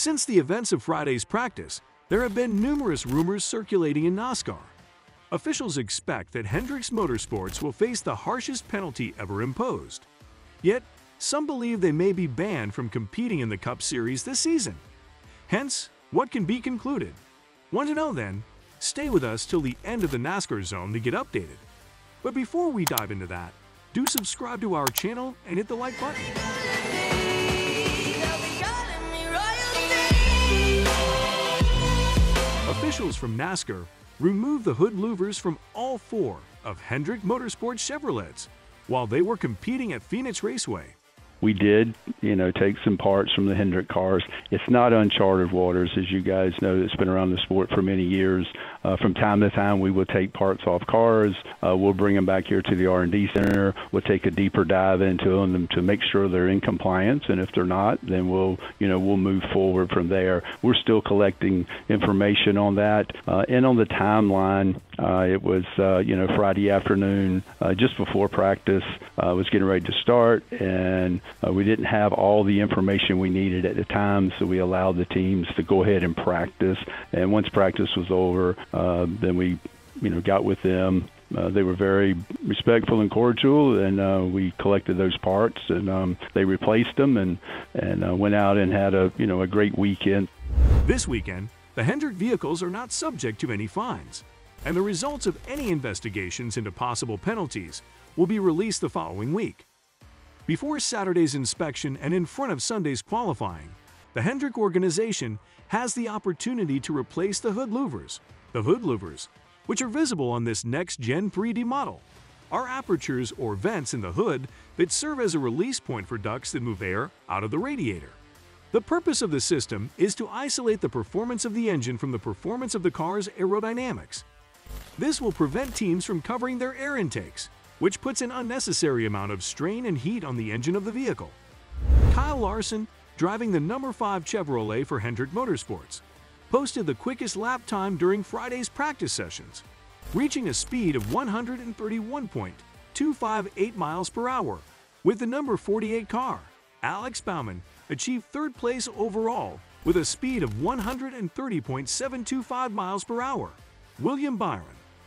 Since the events of Friday's practice, there have been numerous rumors circulating in NASCAR. Officials expect that Hendricks Motorsports will face the harshest penalty ever imposed. Yet, some believe they may be banned from competing in the Cup Series this season. Hence, what can be concluded? Want to know then? Stay with us till the end of the NASCAR zone to get updated. But before we dive into that, do subscribe to our channel and hit the like button. Officials from NASCAR removed the hood louvers from all four of Hendrick Motorsports Chevrolets while they were competing at Phoenix Raceway we did, you know, take some parts from the Hendrick cars. It's not uncharted waters, as you guys know. It's been around the sport for many years. Uh, from time to time, we will take parts off cars. Uh, we'll bring them back here to the R&D center. We'll take a deeper dive into them to make sure they're in compliance, and if they're not, then we'll, you know, we'll move forward from there. We're still collecting information on that, uh, and on the timeline. Uh, it was, uh, you know, Friday afternoon, uh, just before practice. Uh, was getting ready to start, and uh, we didn't have all the information we needed at the time, so we allowed the teams to go ahead and practice. And once practice was over, uh, then we, you know, got with them. Uh, they were very respectful and cordial, and uh, we collected those parts, and um, they replaced them, and and uh, went out and had a you know a great weekend. This weekend, the Hendrick vehicles are not subject to any fines, and the results of any investigations into possible penalties will be released the following week. Before Saturday's inspection and in front of Sunday's qualifying, the Hendrick organization has the opportunity to replace the hood louvers. The hood louvers, which are visible on this next Gen 3D model, are apertures or vents in the hood that serve as a release point for ducts that move air out of the radiator. The purpose of the system is to isolate the performance of the engine from the performance of the car's aerodynamics. This will prevent teams from covering their air intakes which puts an unnecessary amount of strain and heat on the engine of the vehicle. Kyle Larson, driving the number 5 Chevrolet for Hendrick Motorsports, posted the quickest lap time during Friday's practice sessions, reaching a speed of 131.258 miles per hour with the number 48 car. Alex Bowman achieved third place overall with a speed of 130.725 miles per hour. William Byron,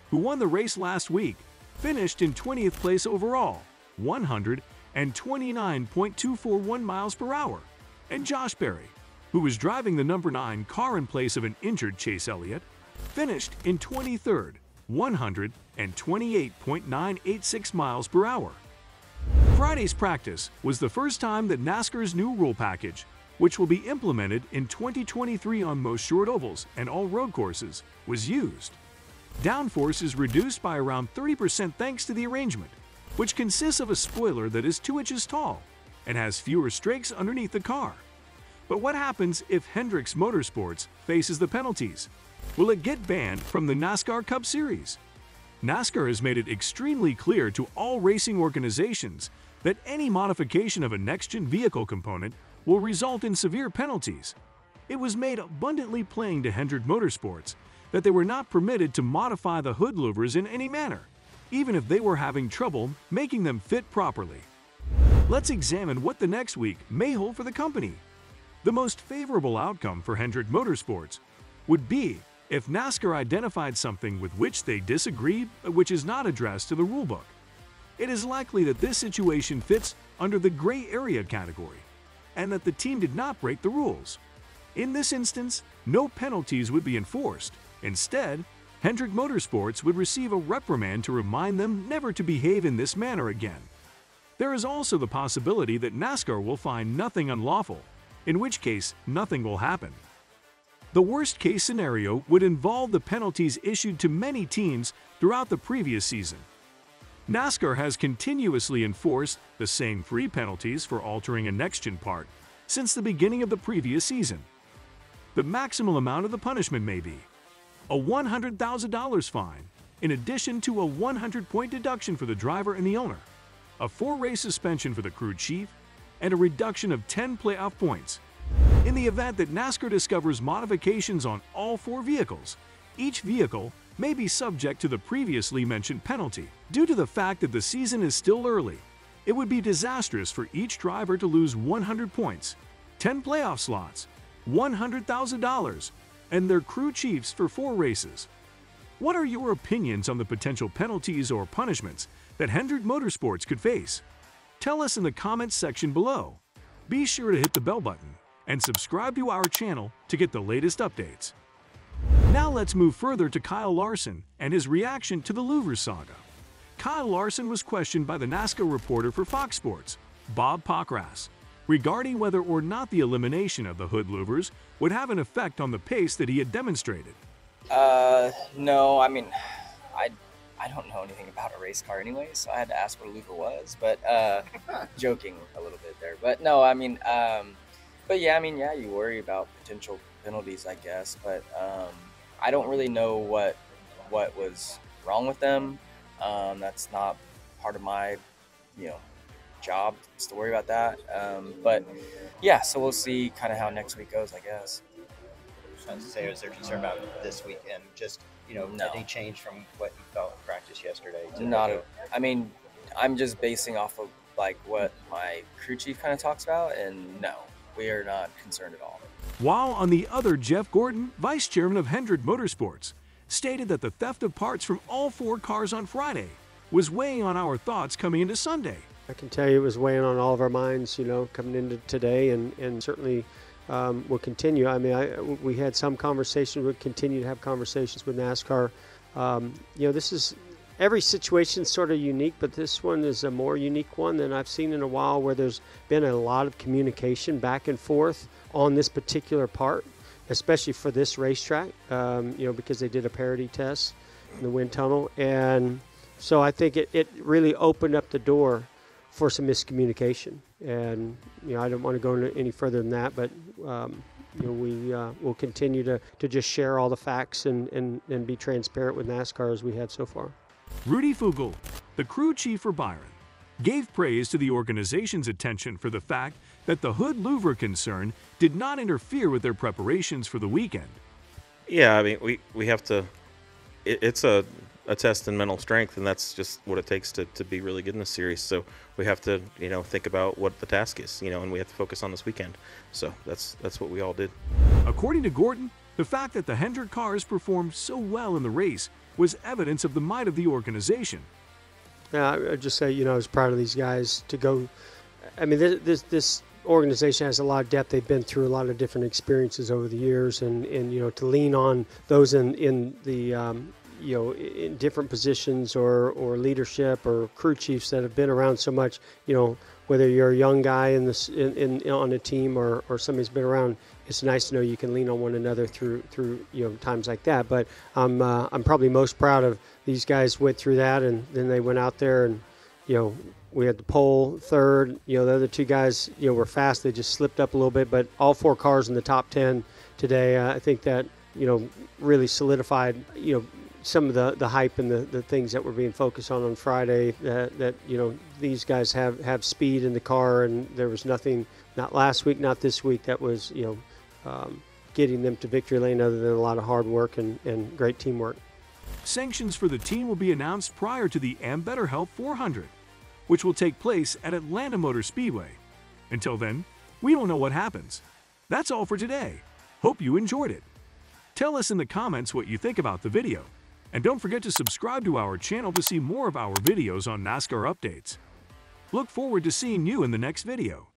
who won the race last week, finished in 20th place overall, 129.241 miles per hour, and Josh Berry, who was driving the number 9 car in place of an injured Chase Elliott, finished in 23rd, 128.986 miles per hour. Friday's practice was the first time that NASCAR's new rule package, which will be implemented in 2023 on most short ovals and all road courses, was used. Downforce is reduced by around 30% thanks to the arrangement, which consists of a spoiler that is 2 inches tall and has fewer strakes underneath the car. But what happens if Hendricks Motorsports faces the penalties? Will it get banned from the NASCAR Cup Series? NASCAR has made it extremely clear to all racing organizations that any modification of a next-gen vehicle component will result in severe penalties. It was made abundantly plain to Hendrick Motorsports that they were not permitted to modify the hood louvers in any manner, even if they were having trouble making them fit properly. Let's examine what the next week may hold for the company. The most favorable outcome for Hendrick Motorsports would be if NASCAR identified something with which they disagree but which is not addressed to the rulebook. It is likely that this situation fits under the gray area category and that the team did not break the rules. In this instance, no penalties would be enforced, Instead, Hendrick Motorsports would receive a reprimand to remind them never to behave in this manner again. There is also the possibility that NASCAR will find nothing unlawful, in which case nothing will happen. The worst case scenario would involve the penalties issued to many teams throughout the previous season. NASCAR has continuously enforced the same free penalties for altering a next-gen part since the beginning of the previous season. The maximum amount of the punishment may be a $100,000 fine, in addition to a 100-point deduction for the driver and the owner, a four-race suspension for the crew chief, and a reduction of 10 playoff points. In the event that NASCAR discovers modifications on all four vehicles, each vehicle may be subject to the previously mentioned penalty. Due to the fact that the season is still early, it would be disastrous for each driver to lose 100 points, 10 playoff slots, $100,000, and their crew chiefs for four races. What are your opinions on the potential penalties or punishments that Hendrick Motorsports could face? Tell us in the comments section below. Be sure to hit the bell button and subscribe to our channel to get the latest updates. Now let's move further to Kyle Larson and his reaction to the Louvre saga. Kyle Larson was questioned by the NASCAR reporter for Fox Sports, Bob Pockrass, regarding whether or not the elimination of the hood louvers would have an effect on the pace that he had demonstrated. Uh, no, I mean, I I don't know anything about a race car anyway, so I had to ask what a louver was. But uh, joking a little bit there. But no, I mean, um, but yeah, I mean, yeah, you worry about potential penalties, I guess. But um, I don't really know what what was wrong with them. Um, that's not part of my, you know, job is to worry about that. Um, but yeah, so we'll see kind of how next week goes, I guess. I was to say, is there concern about this weekend? Just you know, No. any change from what you felt in practice yesterday? to Not. go? A, I mean, I'm just basing off of like what my crew chief kind of talks about, and no, we are not concerned at all. While on the other, Jeff Gordon, vice chairman of Hendrick Motorsports, stated that the theft of parts from all four cars on Friday was weighing on our thoughts coming into Sunday. I can tell you it was weighing on all of our minds, you know, coming into today, and, and certainly um, will continue. I mean, I, we had some conversations, we'll continue to have conversations with NASCAR. Um, you know, this is every situation sort of unique, but this one is a more unique one than I've seen in a while where there's been a lot of communication back and forth on this particular part, especially for this racetrack, um, you know, because they did a parity test in the wind tunnel. And so I think it, it really opened up the door for some miscommunication. And you know, I don't want to go into any further than that, but um, you know, we uh, will continue to, to just share all the facts and, and, and be transparent with NASCAR as we have so far. Rudy Fugle, the crew chief for Byron, gave praise to the organization's attention for the fact that the Hood Louvre concern did not interfere with their preparations for the weekend. Yeah, I mean, we, we have to. It, it's a, a test in mental strength, and that's just what it takes to, to be really good in this series. So we have to, you know, think about what the task is, you know, and we have to focus on this weekend. So that's that's what we all did. According to Gordon, the fact that the Hendrick cars performed so well in the race was evidence of the might of the organization. Yeah, I- I'd just say, you know, I was proud of these guys to go. I mean, this, this this organization has a lot of depth. They've been through a lot of different experiences over the years, and, and you know, to lean on those in in the um, you know in different positions or or leadership or crew chiefs that have been around so much. You know, whether you're a young guy in this in, in on a team or or somebody's been around. It's nice to know you can lean on one another through through you know times like that. But I'm uh, I'm probably most proud of these guys went through that, and then they went out there and you know, we had the pole third. You know, the other two guys, you know, were fast. They just slipped up a little bit, but all four cars in the top 10 today, uh, I think that, you know, really solidified, you know, some of the, the hype and the, the things that were being focused on on Friday that, that, you know, these guys have, have speed in the car and there was nothing, not last week, not this week, that was, you know, um, getting them to victory lane other than a lot of hard work and, and great teamwork. Sanctions for the team will be announced prior to the Ambetter Health 400, which will take place at Atlanta Motor Speedway. Until then, we don't know what happens. That's all for today. Hope you enjoyed it. Tell us in the comments what you think about the video. And don't forget to subscribe to our channel to see more of our videos on NASCAR updates. Look forward to seeing you in the next video.